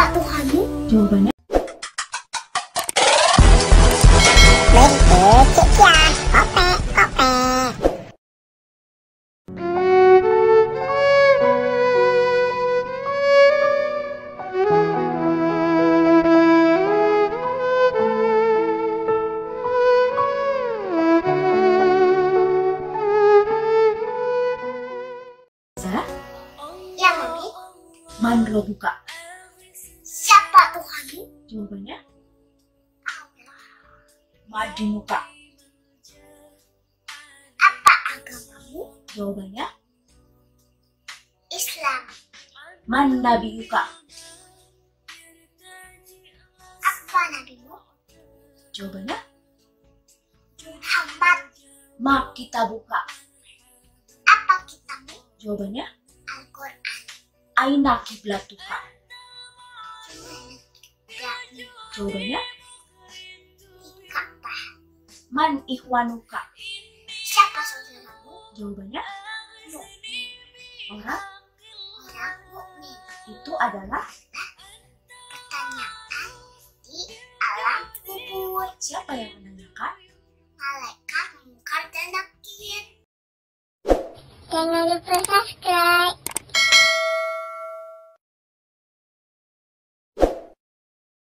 Siapa Tuhanmu? Jawabannya Ya. Mandro buka. Jawabannya Allah. Madimuka. Apa agamamu? Jawabannya Islam. Mandabiuka. Apa nabimu? Jawabannya Muhammad. Mak kita buka. Apa kitabmu? Jawabannya Al-Quran. Aina kiblatuka. Berarti Di Ka'bah. Man ihwanuka. Siapa saudaramu? Jawabannya Mukmin. orang Orang mukmin. itu adalah Pertanyaan di alam kubur. siapa yang menanyakan? Malaikat mungkar dan nakir. Jangan lupa